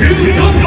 14